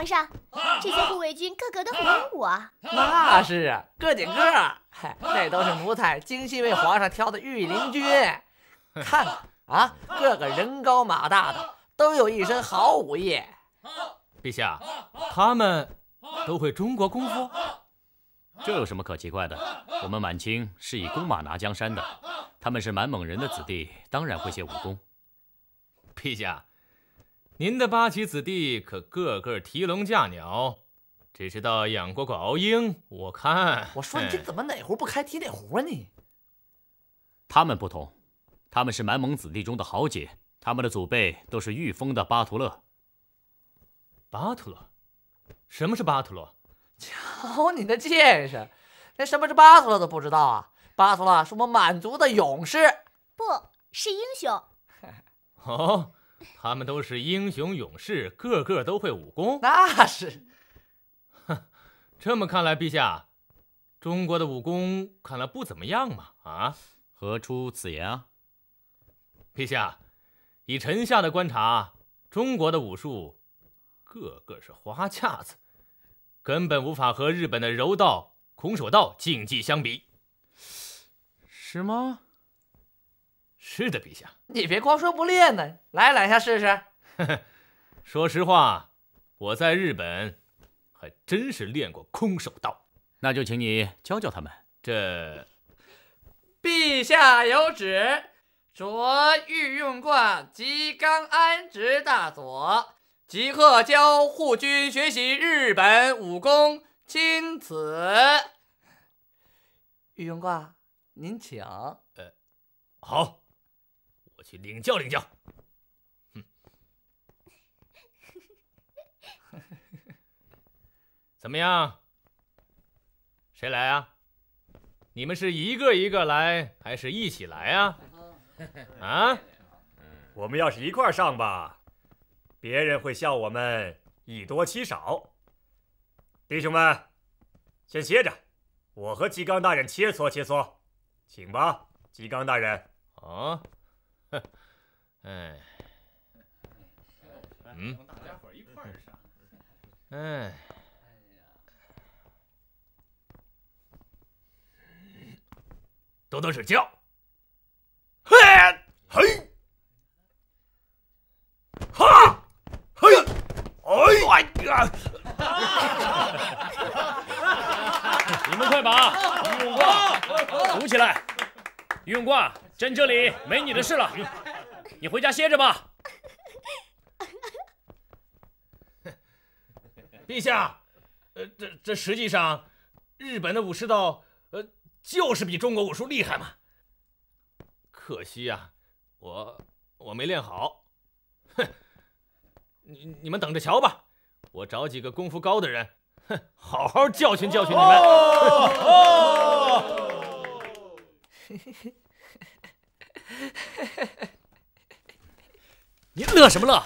皇上，这些护卫军个个都很威武啊！那是啊，个顶个，嗨，那都是奴才精心为皇上挑的御林军。看看啊，个个人高马大的，都有一身好武艺。陛下，他们都会中国功夫？这有什么可奇怪的？我们满清是以弓马拿江山的，他们是满蒙人的子弟，当然会些武功。陛下，您的八旗子弟可个个提笼架鸟，只知道养过个熬鹰。我看，我说你这怎么哪壶不开提哪壶啊你？他们不同，他们是满蒙子弟中的豪杰，他们的祖辈都是御封的巴图勒。巴图勒？什么是巴图勒？瞧你那见识，连什么是巴图勒都不知道啊！巴图勒是我们满族的勇士，不是英雄。哦，他们都是英雄勇士，个个都会武功。那是。哼，这么看来，陛下，中国的武功看来不怎么样嘛？啊？何出此言啊？陛下，以臣下的观察，中国的武术个个是花架子。根本无法和日本的柔道、空手道竞技相比，是吗？是的，陛下。你别光说不练呢，来两下试试。说实话，我在日本还真是练过空手道。那就请你教教他们。这，陛下有旨，着御用观吉刚安直大佐。即刻教护军学习日本武功，钦此。御用挂，您请。呃，好，我去领教领教。哼，怎么样？谁来啊？你们是一个一个来，还是一起来啊？啊？我们要是一块上吧。别人会笑我们以多欺少，弟兄们，先歇着，我和吉刚大人切磋切磋，请吧，吉刚大人。啊，哎，嗯，大家伙一块上，哎，多多指教。嘿，嘿，哈。哎。呀！你们快把御用挂扶起来！御用挂，朕这里没你的事了，你回家歇着吧。陛下，呃，这这实际上，日本的武士道，呃，就是比中国武术厉害嘛。可惜呀，我我没练好。哼。你你们等着瞧吧，我找几个功夫高的人，哼，好好教训教训你们。你乐什么乐？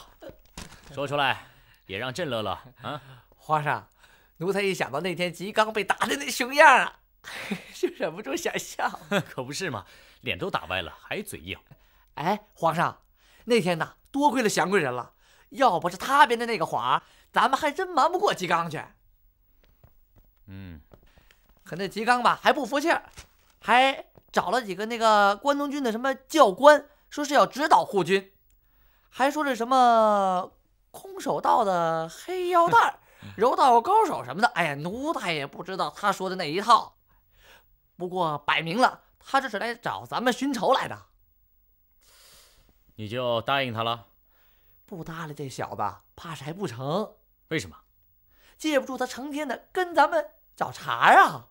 说出来也让朕乐乐啊！皇上，奴才一想到那天吉刚被打的那熊样啊，就忍不住想笑。可不是嘛，脸都打歪了，还嘴硬。哎，皇上，那天呐，多亏了祥贵人了。要不是他编的那个谎，咱们还真瞒不过吉刚去。嗯，可那吉刚吧还不服气儿，还找了几个那个关东军的什么教官，说是要指导护军，还说是什么空手道的黑腰带、柔道高手什么的。哎呀，奴才也不知道他说的那一套。不过摆明了，他这是来找咱们寻仇来的。你就答应他了？不搭理这小子，怕是还不成？为什么？借不住他成天的跟咱们找茬啊！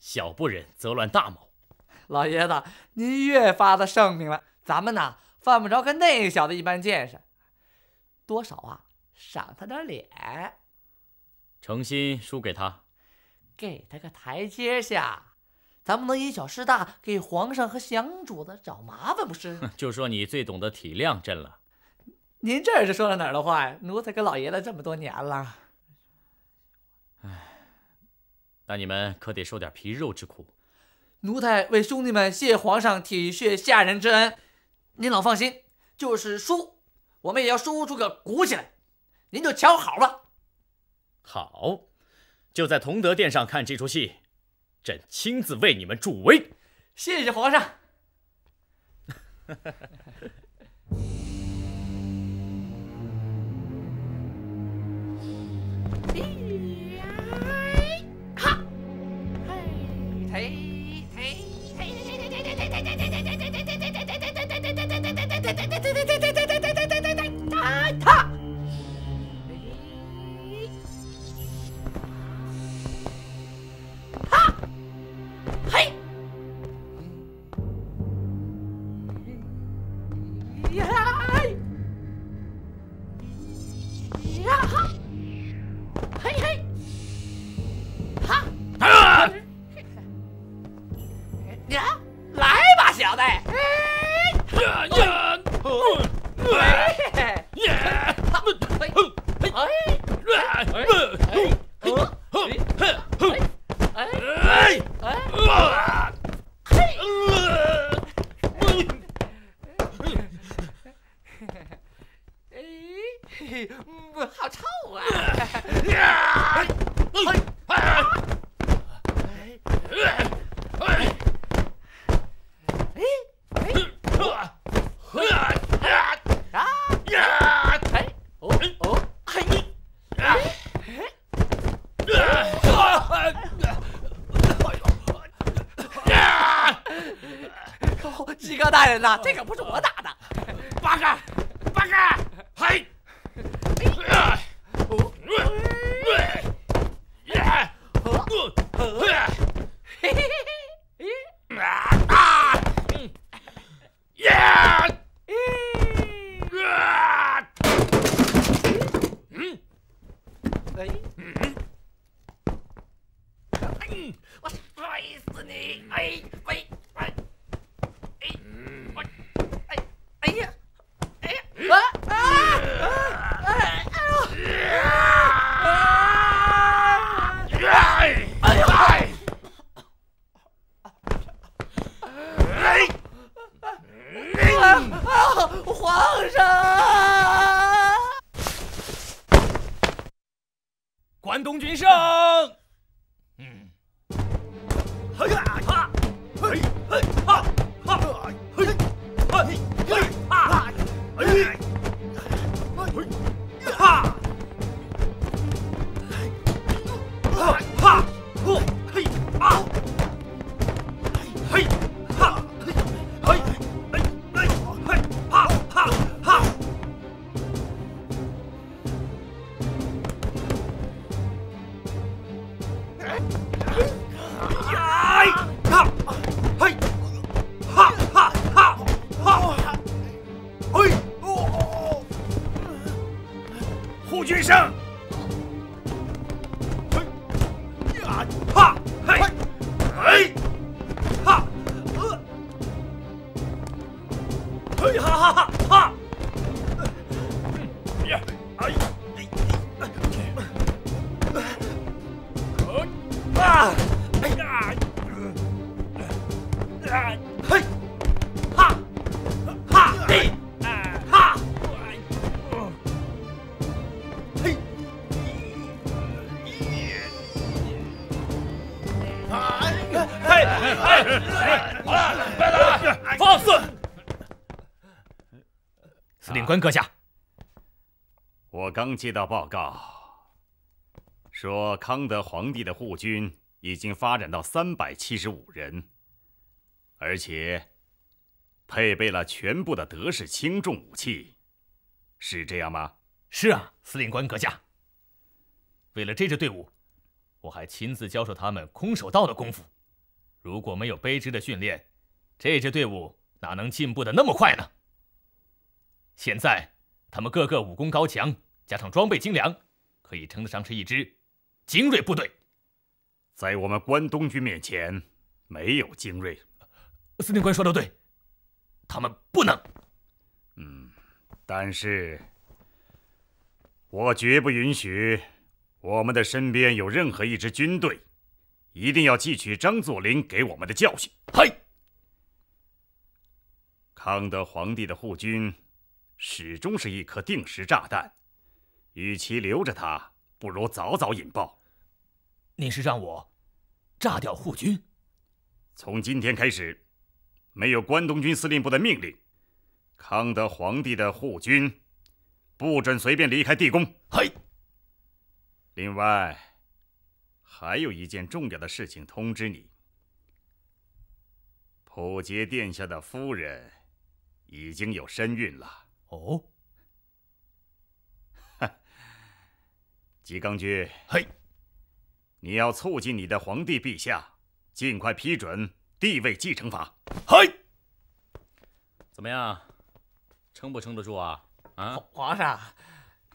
小不忍则乱大谋。老爷子，您越发的圣明了。咱们呐，犯不着跟那小子一般见识，多少啊，赏他点脸。诚心输给他，给他个台阶下。咱不能因小失大，给皇上和祥主子找麻烦，不是？就说你最懂得体谅朕了。您这是说了哪儿的话呀？奴才跟老爷子这么多年了。唉，那你们可得受点皮肉之苦。奴才为兄弟们谢皇上体恤下人之恩。您老放心，就是输，我们也要输出个骨气来。您就瞧好了。好，就在同德殿上看这出戏，朕亲自为你们助威。谢谢皇上。Tete, tete, tete. 嗯，好臭啊！啊！哎，哦哦，嘿！哦，鸡哥大人呐，这可不是我打的。八嘎，八嘎，嘿！嘿嘿嘿嘿！啊！呀！哎，我摔死你！哎哎哎哎我哎哎呀哎呀啊啊哎哎呦哎呦！啊！皇上！关东军胜！好了，别打了，放肆！司令官阁下，我刚接到报告，说康德皇帝的护军已经发展到三百七十五人，而且配备了全部的德式轻重武器，是这样吗？是啊，司令官阁下。为了这支队伍，我还亲自教授他们空手道的功夫。如果没有卑职的训练，这支队伍哪能进步的那么快呢？现在他们个个武功高强，加上装备精良，可以称得上是一支精锐部队。在我们关东军面前，没有精锐。司令官说的对，他们不能。嗯，但是我绝不允许我们的身边有任何一支军队，一定要汲取张作霖给我们的教训。嘿，康德皇帝的护军始终是一颗定时炸弹，与其留着它，不如早早引爆。你是让我炸掉护军？从今天开始，没有关东军司令部的命令，康德皇帝的护军不准随便离开地宫。嘿。另外，还有一件重要的事情通知你：普杰殿下的夫人已经有身孕了。哦，吉刚君，嘿，你要促进你的皇帝陛下尽快批准帝位继承法。嘿，怎么样，撑不撑得住啊？啊，皇上，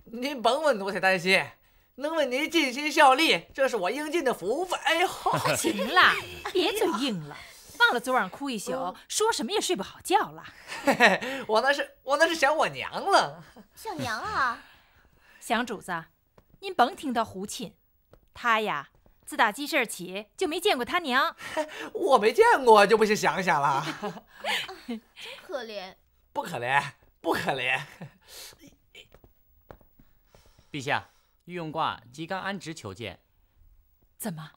您甭问奴才担心，能为您尽心效力，这是我应尽的福分。哎呦，行了，别嘴硬了。忘了昨晚哭一宿，说什么也睡不好觉了。嘿嘿，我那是我那是想我娘了。想娘啊！想主子，您甭听他胡沁，他呀，自打记事起就没见过他娘。我没见过，就不行想想了。真可怜。不可怜，不可怜。陛下，御用卦吉刚安直求见。怎么？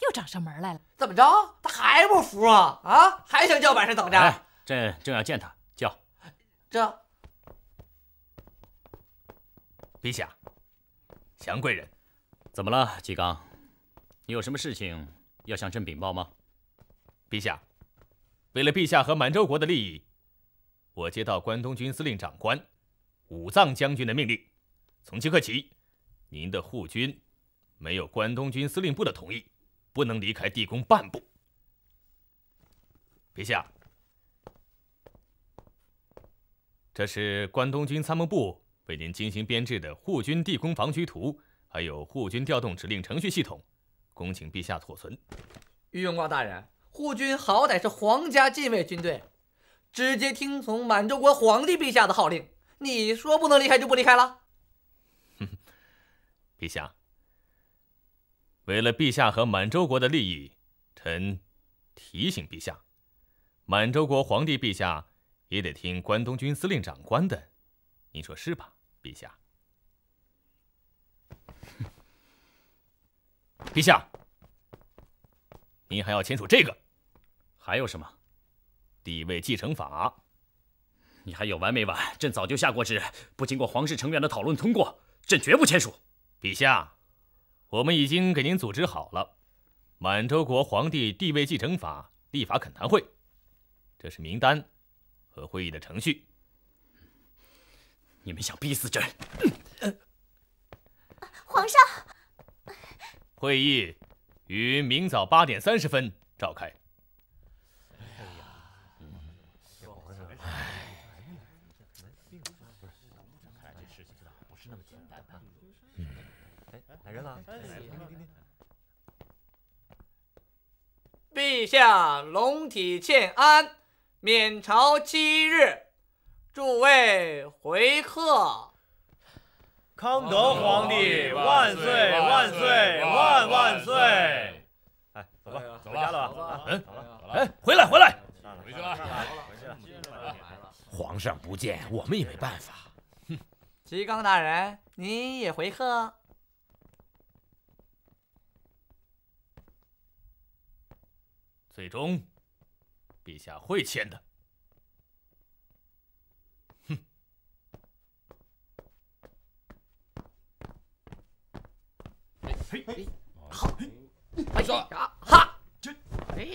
又找上门来了？怎么着？他还不服啊？啊，还想叫板上等着？哎，朕正要见他，叫。这。陛下，祥贵人。怎么了，吉刚？你有什么事情要向朕禀报吗？陛下，为了陛下和满洲国的利益，我接到关东军司令长官武藏将军的命令，从即刻起，您的护军没有关东军司令部的同意。不能离开地宫半步，陛下，这是关东军参谋部为您精心编制的护军地宫防区图，还有护军调动指令程序系统，恭请陛下妥存。于永光大人，护军好歹是皇家禁卫军队，直接听从满洲国皇帝陛下的号令，你说不能离开就不离开了？陛下。为了陛下和满洲国的利益，臣提醒陛下，满洲国皇帝陛下也得听关东军司令长官的，您说是吧，陛下？陛下，您还要签署这个？还有什么？帝位继承法？你还有完没完？朕早就下过旨，不经过皇室成员的讨论通过，朕绝不签署。陛下。我们已经给您组织好了满洲国皇帝地位继承法立法恳谈会，这是名单和会议的程序。你们想逼死朕？皇上，会议于明早八点三十分召开。哎呀，皇上，哎，看来这事情不是那么简单的。来人了！陛下龙体欠安，免朝七日，诸位回客。康德皇帝万岁万岁万万岁！哎，走吧，走回家了吧？嗯，哎，回来回来，回去了，回去了。皇上不见，我们也没办法。哼，吉刚大人，您也回客。最终，陛下会签的。哼！嘿，嘿，好，哎呀，哈，这，哎，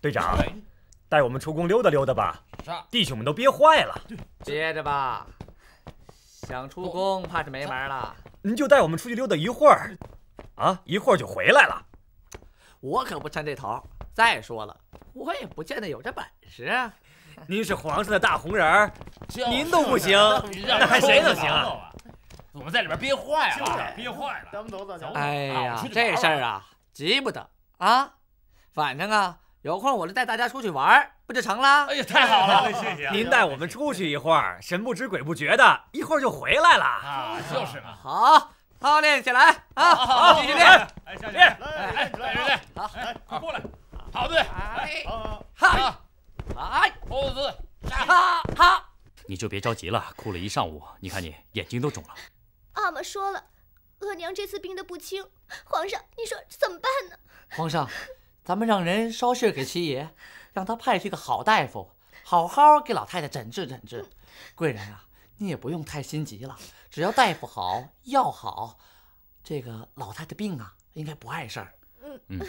队长，带我们出宫溜达溜达吧。弟兄们都憋坏了。接着吧，想出宫怕是没门了。您就带我们出去溜达一会儿，啊，一会儿就回来了。我可不掺这头。再说了，我也不见得有这本事。您是皇上的大红人，您都不行，那还谁能行啊？我们在里边憋坏了，憋坏了。咱们走走，走。哎呀，这事儿啊，急不得啊。反正啊，有空我就带大家出去玩，不就成了？哎呀，太好了，谢谢。您带我们出去一会儿，神不知鬼不觉的，一会儿就回来了。啊，就是嘛。好。操练起来啊！好好，继续练。哎，下去。来，来，来，来，好，快过来。好的。哎，好，哈，来，猴子，哈哈。就别着急了，哭了一上午，你看你眼睛都肿了。阿玛说了，额娘这次病得不轻，皇上，你说怎么办呢？皇上，咱们让人捎信给七爷，让他派去个好大夫，好好给老太太诊治诊治。贵人啊，你也不用太心急了，只要大夫好，药好，这个老太太病啊，应该不碍事儿。嗯，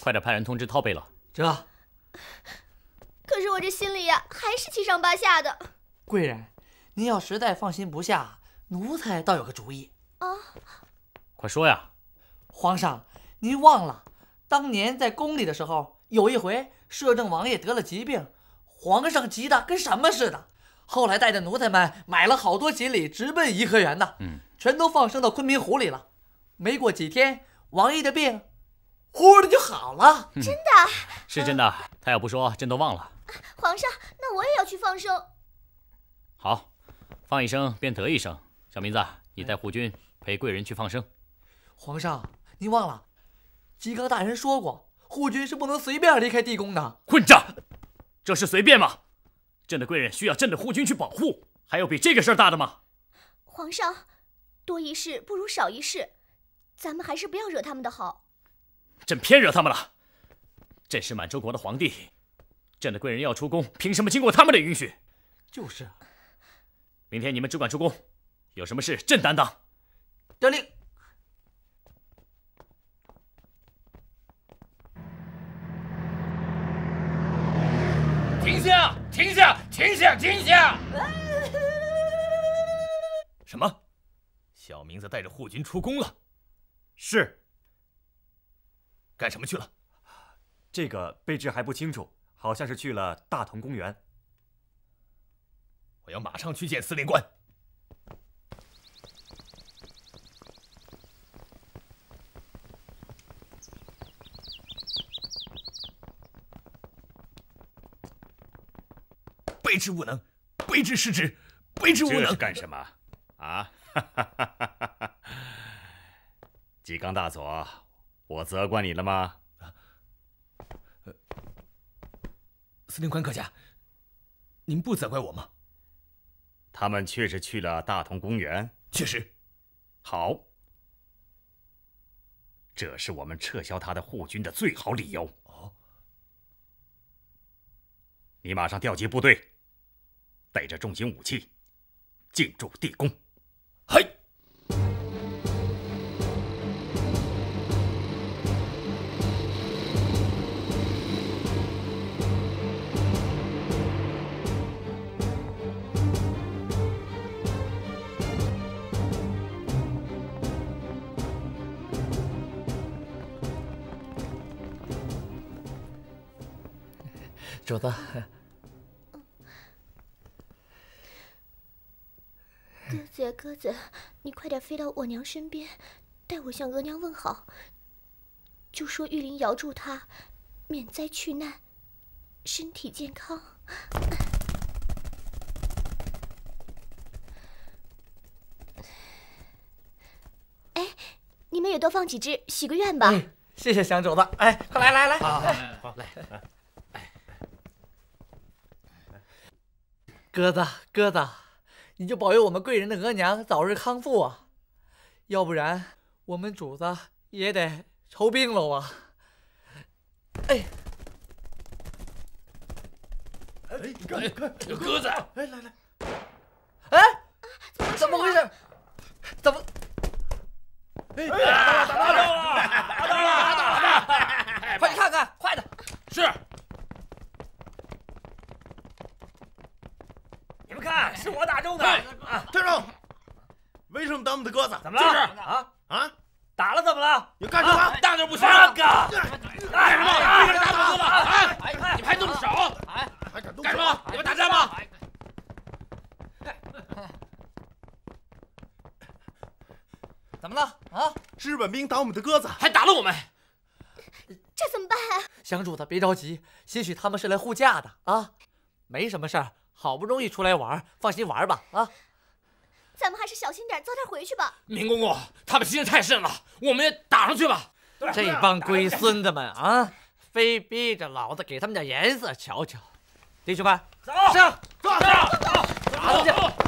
快点派人通知涛贝勒。这，可是我这心里呀，还是七上八下的。贵人，您要实在放心不下，奴才倒有个主意。啊，快说呀！皇上，您忘了，当年在宫里的时候，有一回摄政王爷得了疾病，皇上急得跟什么似的。后来带着奴才们买了好多锦鲤，直奔颐和园呐。嗯，全都放生到昆明湖里了。没过几天，王爷的病忽的就好了。真的？是真的。他要不说，朕都忘了。皇上，那我也要去放生。好，放一生便得一生。小明子，你带护军陪贵人去放生。皇上，您忘了，吉刚大人说过，护军是不能随便离开地宫的。混账！这是随便吗？朕的贵人需要朕的护军去保护，还有比这个事儿大的吗？皇上，多一事不如少一事，咱们还是不要惹他们的好。朕偏惹他们了。朕是满洲国的皇帝，朕的贵人要出宫，凭什么经过他们的允许？就是。明天你们只管出宫，有什么事朕担当。得令。停下！停下！停下！停下！什么？小明子带着护军出宫了？是。干什么去了？这个卑职还不清楚，好像是去了大同公园。我要马上去见司令官。卑职无能，卑职失职，卑职无能。这是干什么？啊！吉冈大佐，我责怪你了吗？司令官阁下，您不责怪我吗？他们确实去了大同公园。确实。好，这是我们撤销他的护军的最好理由。哦。你马上调集部队，带着重型武器进驻地宫。嘿。主子，鸽子呀鸽子，你快点飞到我娘身边，代我向额娘问好，就说玉林遥祝她免灾去难，身体健康。哎，你们也多放几只，许个愿吧。哎、谢谢祥主子。哎，快来来来，好，好来。鸽子，鸽子，你就保佑我们贵人的额娘早日康复啊！要不然我们主子也得愁病了啊！哎，哎，你看，看有鸽子！哎，来来，哎，怎么回事？怎么？哎，打到了，打到了，打到了！快去看看，快点！是。你们看，是我打中的！啊，站住！为什么打我们的鸽子？怎么了？就是啊啊！打了怎么了？你干什么？当然不行！八个！干什么？你打我鸽子！哎，你还动手！哎，还敢动手？干什么？你们打架吗？怎么了？啊！日本兵打我们的鸽子，还打了我们，这怎么办啊？祥主子，别着急，兴许他们是来护驾的啊，没什么事儿。好不容易出来玩，放心玩吧啊！咱们还是小心点，早点回去吧。明公公，他们心太甚了，我们也打上去吧。这帮龟孙子们啊，非逼着老子给他们点颜色瞧瞧。弟兄们，走，上，走，走，走，打他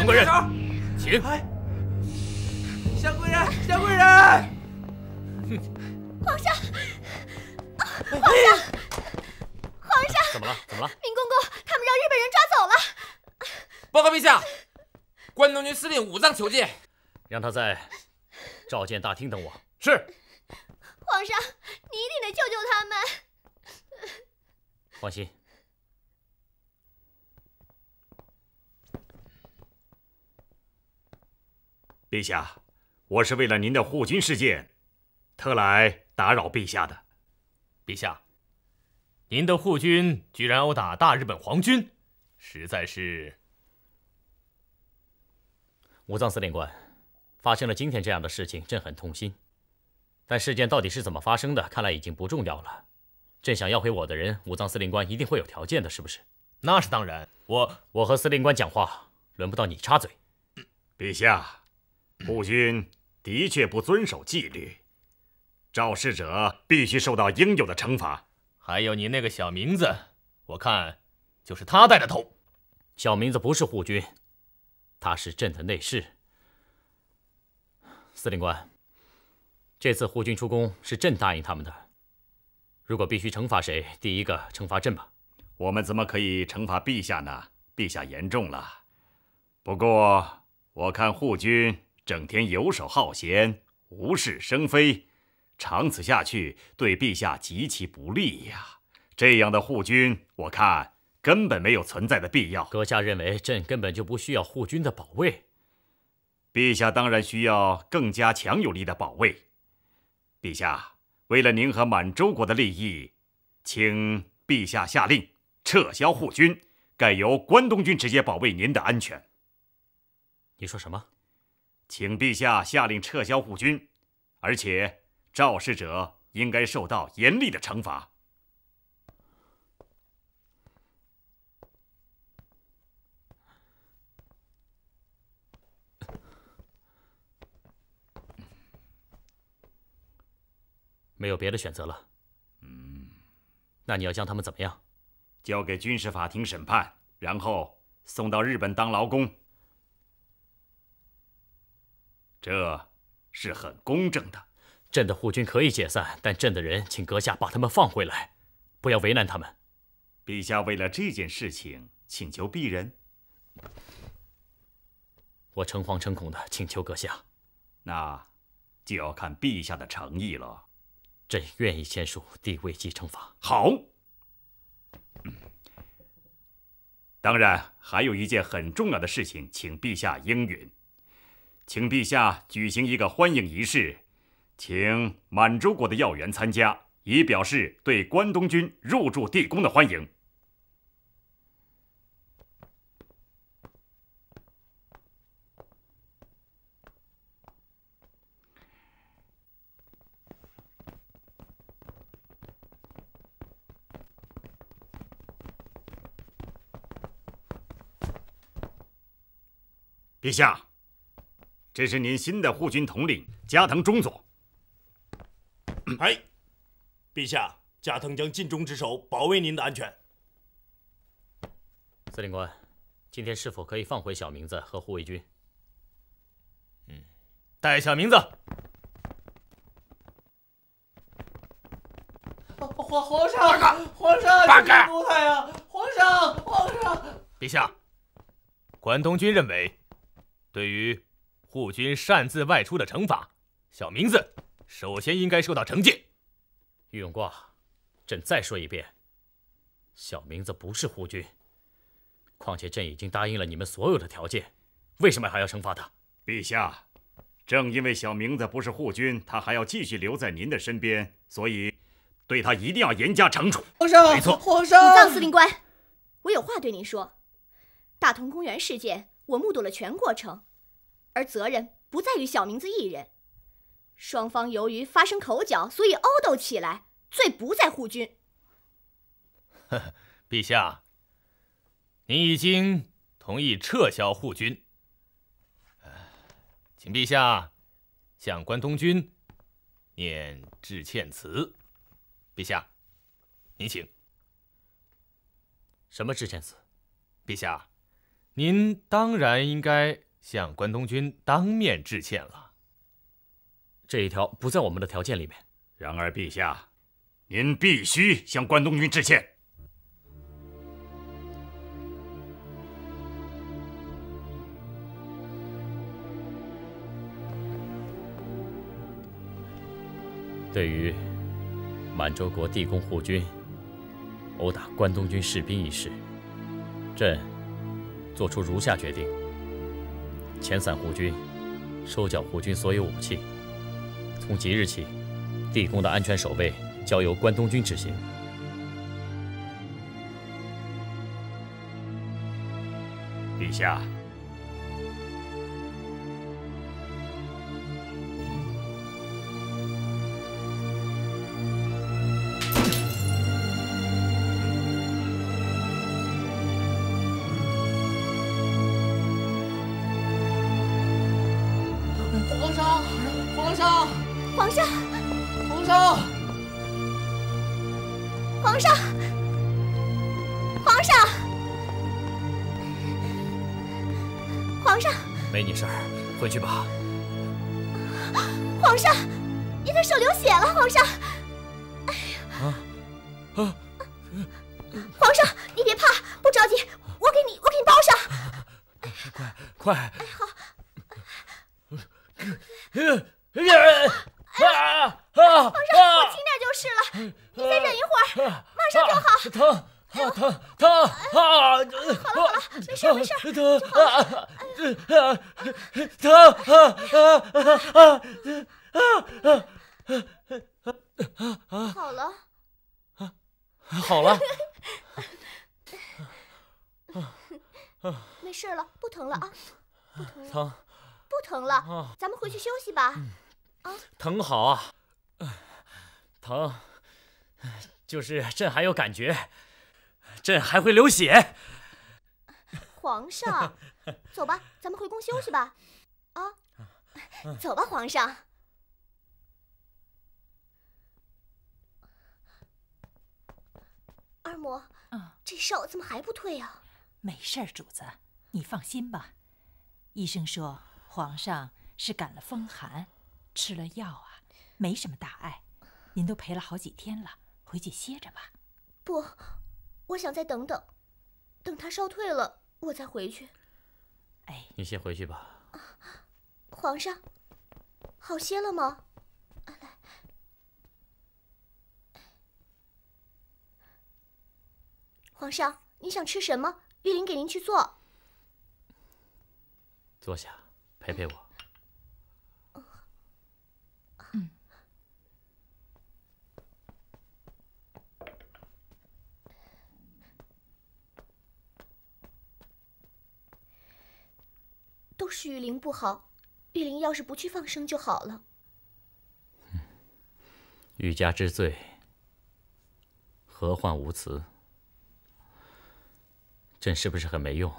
来怎么回事？相贵人快请。哎，香贵人，香贵人！皇上，皇上，皇上！怎么了？怎么了？明公公，他们让日本人抓走了。报告陛下，关东军司令武藏求见。让他在召见大厅等我。是。皇上，你一定得救救他们。放心，陛下，我是为了您的护军事件，特来打扰陛下的。陛下，您的护军居然殴打大日本皇军，实在是……武藏司令官，发生了今天这样的事情，朕很痛心。但事件到底是怎么发生的，看来已经不重要了。朕想要回我的人，武藏司令官一定会有条件的，是不是？那是当然。我我和司令官讲话，轮不到你插嘴。陛下，护军的确不遵守纪律，肇事者必须受到应有的惩罚。还有你那个小名字，我看就是他带的头。小名字不是护军，他是朕的内侍。司令官，这次护军出宫是朕答应他们的。如果必须惩罚谁，第一个惩罚朕吧。我们怎么可以惩罚陛下呢？陛下言重了。不过我看护军整天游手好闲，无事生非，长此下去对陛下极其不利呀。这样的护军，我看根本没有存在的必要。阁下认为朕根本就不需要护军的保卫？陛下当然需要更加强有力的保卫。陛下，为了您和满洲国的利益，请陛下下令撤销护军，改由关东军直接保卫您的安全。你说什么？请陛下下令撤销护军，而且肇事者应该受到严厉的惩罚。没有别的选择了。嗯，那你要将他们怎么样？交给军事法庭审判，然后送到日本当劳工。这是很公正的。朕的护军可以解散，但朕的人，请阁下把他们放回来，不要为难他们。陛下为了这件事情请求鄙人，我诚惶诚恐的请求阁下。那就要看陛下的诚意了。朕愿意签署帝位继承法。好。当然，还有一件很重要的事情，请陛下应允，请陛下举行一个欢迎仪式，请满洲国的要员参加，以表示对关东军入驻地宫的欢迎。陛下，这是您新的护军统领加藤中佐。哎，陛下，加藤将尽忠职守，保卫您的安全。司令官，今天是否可以放回小明子和护卫军？嗯，带小明子。皇皇上，皇上，八嘎！奴才呀，皇上，皇上。陛下，关东军认为。对于护军擅自外出的惩罚，小明子首先应该受到惩戒。玉永挂，朕再说一遍，小明子不是护军。况且朕已经答应了你们所有的条件，为什么还要惩罚他？陛下，正因为小明子不是护军，他还要继续留在您的身边，所以对他一定要严加惩处。皇上，没错，皇上。武藏司令官，我有话对您说。大同公园事件。我目睹了全过程，而责任不在于小明子一人。双方由于发生口角，所以殴斗起来，罪不在护军。陛下，您已经同意撤销护军，请陛下向关东军念致歉词。陛下，您请。什么致歉词？陛下。您当然应该向关东军当面致歉了。这一条不在我们的条件里面。然而，陛下，您必须向关东军致歉。对于满洲国地宫护军殴打关东军士兵一事，朕。做出如下决定：遣散胡军，收缴胡军所有武器。从即日起，地宫的安全守卫交由关东军执行。陛下。没你事儿，回去吧。皇上，你的手流血了，皇上。好了，没事了，不疼了啊，不疼了，疼。不疼了，咱们回去休息吧。啊，疼好啊，疼，就是朕还有感觉，朕还会流血。皇上，走吧，咱们回宫休息吧。啊，走吧，皇上。二嬷，嗯，这烧怎么还不退啊？没事儿，主子，你放心吧。医生说皇上是感了风寒，吃了药啊，没什么大碍。您都陪了好几天了，回去歇着吧。不，我想再等等，等他烧退了，我再回去。哎，你先回去吧。皇上，好些了吗？啊、来。皇上，你想吃什么？玉玲给您去做。坐下，陪陪我。嗯。都是玉玲不好，玉玲要是不去放生就好了。欲加之罪，何患无辞？朕是不是很没用？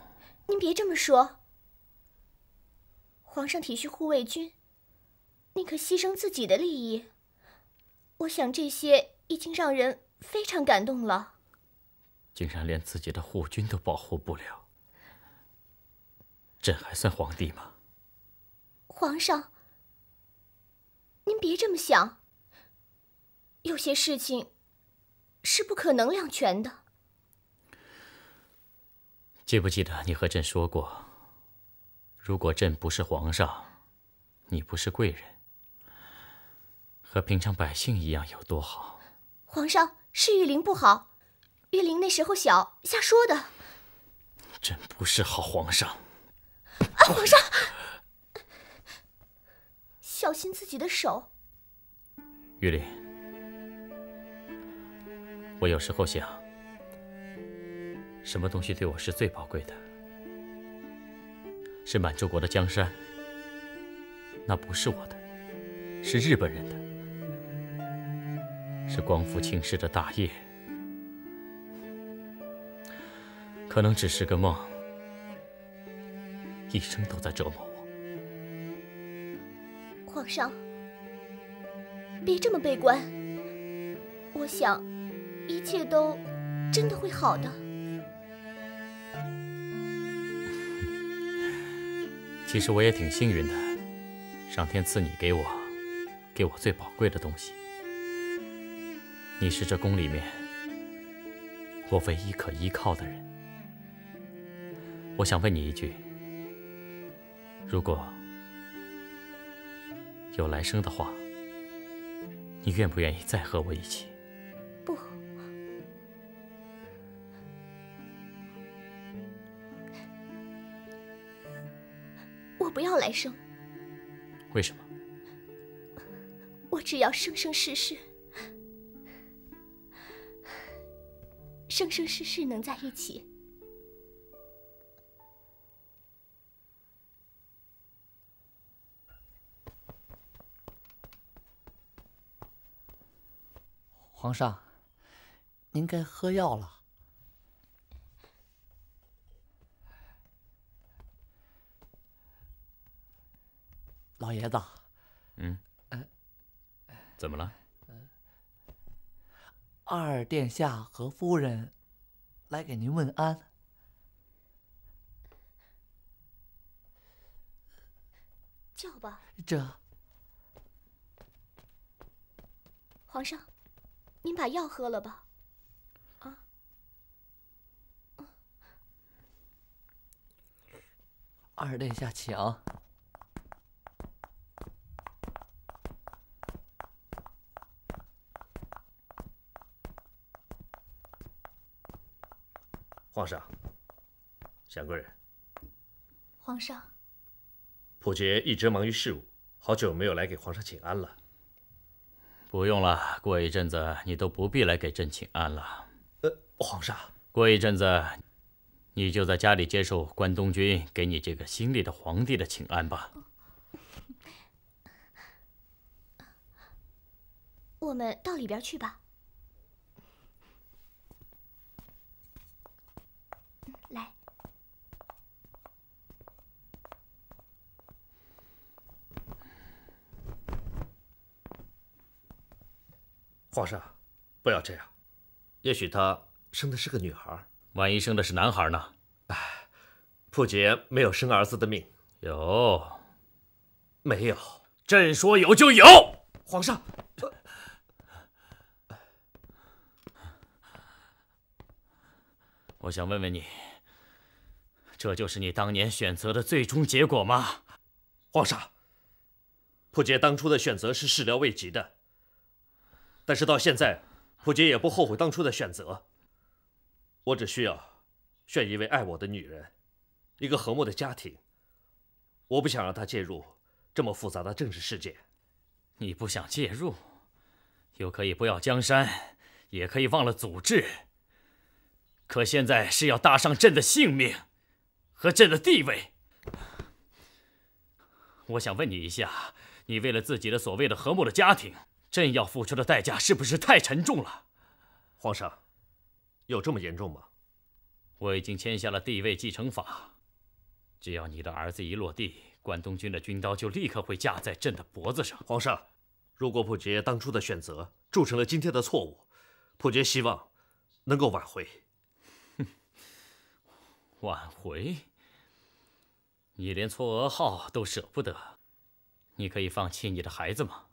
您别这么说。皇上体恤护卫军，宁可牺牲自己的利益，我想这些已经让人非常感动了。竟然连自己的护军都保护不了，朕还算皇帝吗？皇上，您别这么想。有些事情是不可能两全的。记不记得你和朕说过，如果朕不是皇上，你不是贵人，和平常百姓一样有多好？皇上是玉玲不好，玉玲那时候小，瞎说的。朕不是好皇上。啊，皇上，小心自己的手。玉玲，我有时候想。什么东西对我是最宝贵的？是满洲国的江山，那不是我的，是日本人的；是光复青世的大业，可能只是个梦，一生都在折磨我。皇上，别这么悲观，我想，一切都真的会好的。其实我也挺幸运的，上天赐你给我，给我最宝贵的东西。你是这宫里面我唯一可依靠的人。我想问你一句：如果有来生的话，你愿不愿意再和我一起？不。来生。为什么？我只要生生世世，生生世世能在一起。皇上，您该喝药了。老爷子，嗯，呃，怎么了？二殿下和夫人来给您问安。叫吧。这。皇上，您把药喝了吧。啊。二殿下，请。皇上，祥贵人，皇上，溥杰一直忙于事务，好久没有来给皇上请安了。不用了，过一阵子你都不必来给朕请安了。呃，皇上，过一阵子，你就在家里接受关东军给你这个新立的皇帝的请安吧。我们到里边去吧。来，皇上，不要这样。也许她生的是个女孩，万一生的是男孩呢？哎，溥杰没有生儿子的命。有？没有？朕说有就有。皇上，我想问问你，这就是你当年选择的最终结果吗？皇上，溥杰当初的选择是始料未及的，但是到现在，普杰也不后悔当初的选择。我只需要选一位爱我的女人，一个和睦的家庭。我不想让她介入这么复杂的政治事件。你不想介入，又可以不要江山，也可以忘了祖制。可现在是要搭上朕的性命和朕的地位。我想问你一下，你为了自己的所谓的和睦的家庭，朕要付出的代价是不是太沉重了？皇上，有这么严重吗？我已经签下了帝位继承法，只要你的儿子一落地，关东军的军刀就立刻会架在朕的脖子上。皇上，如果溥杰当初的选择铸成了今天的错误，溥杰希望能够挽回。挽回？你连嵯峨号都舍不得，你可以放弃你的孩子吗？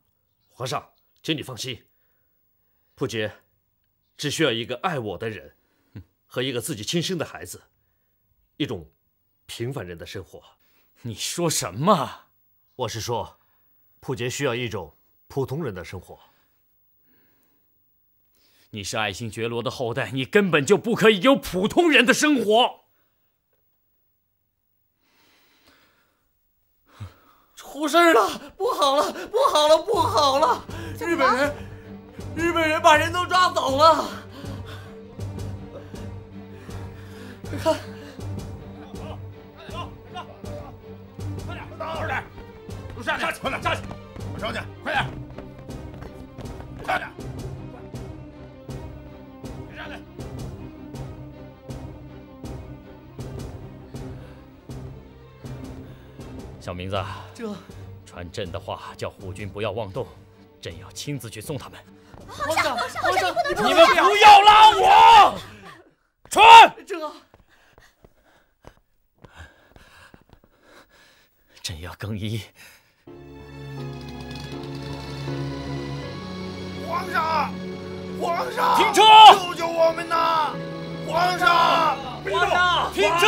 皇上，请你放心，普杰只需要一个爱我的人，和一个自己亲生的孩子，一种平凡人的生活。你说什么？我是说，普杰需要一种普通人的生活。你是爱新觉罗的后代，你根本就不可以有普通人的生活。出事了！不好了！不好了！不好了！日本人，日本人把人都抓走了。快看，快点，快点，都下去，下去，快点，下去，快上去，快点，快点，小明子，这传朕的话，叫护军不要妄动，朕要亲自去送他们。皇上，皇上，皇上，你你们不要拉我！传，这朕要更衣。皇上，皇上，停车！救救我们呐！皇上，皇上，停车！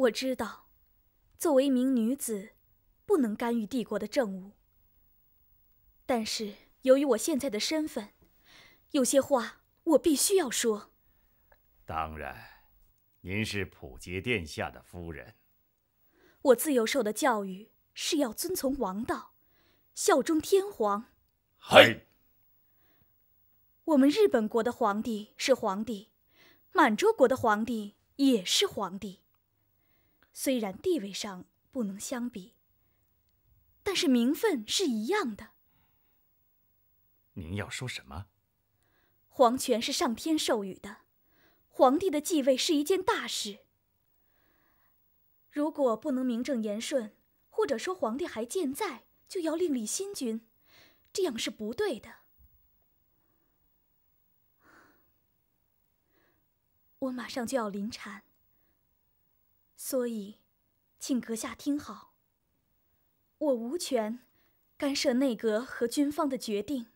我知道，作为一名女子，不能干预帝国的政务。但是由于我现在的身份，有些话我必须要说。当然，您是普杰殿下的夫人。我自幼受的教育是要遵从王道，效忠天皇。嘿，我们日本国的皇帝是皇帝，满洲国的皇帝也是皇帝。虽然地位上不能相比，但是名分是一样的。您要说什么？皇权是上天授予的，皇帝的继位是一件大事。如果不能名正言顺，或者说皇帝还健在，就要另立新君，这样是不对的。我马上就要临产，所以，请阁下听好。我无权干涉内阁和军方的决定，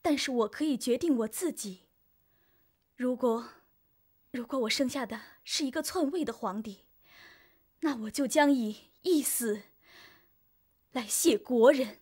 但是我可以决定我自己。如果，如果我生下的是一个篡位的皇帝，那我就将以一死来谢国人。